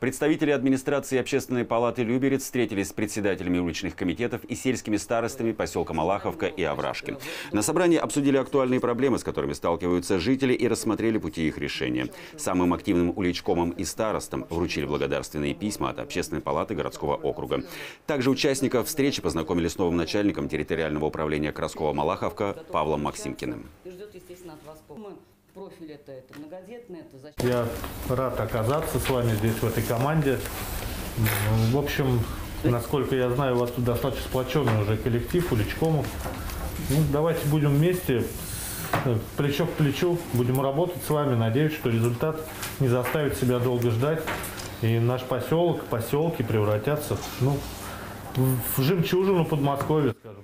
Представители администрации общественной палаты Люберец встретились с председателями уличных комитетов и сельскими старостами поселка Малаховка и Аврашки. На собрании обсудили актуальные проблемы, с которыми сталкиваются жители и рассмотрели пути их решения. Самым активным уличкомам и старостам вручили благодарственные письма от общественной палаты городского округа. Также участников встречи познакомили с новым начальником территориального управления Краскова Малаховка Павлом Максимкиным. Профиль это, это многодетный, это защита. Я рад оказаться с вами здесь, в этой команде. В общем, насколько я знаю, у вас тут достаточно сплоченный уже коллектив, уличкомов. Ну, давайте будем вместе, э, плечо к плечу, будем работать с вами. Надеюсь, что результат не заставит себя долго ждать. И наш поселок, поселки превратятся ну, в жемчужину Подмосковья, скажем.